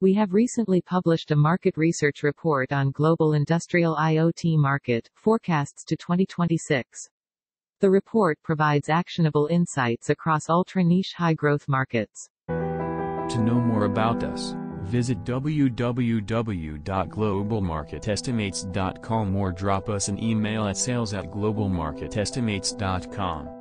We have recently published a market research report on global industrial IoT market forecasts to 2026. The report provides actionable insights across ultra-niche high-growth markets. To know more about us, visit www.globalmarketestimates.com or drop us an email at sales at globalmarketestimates.com.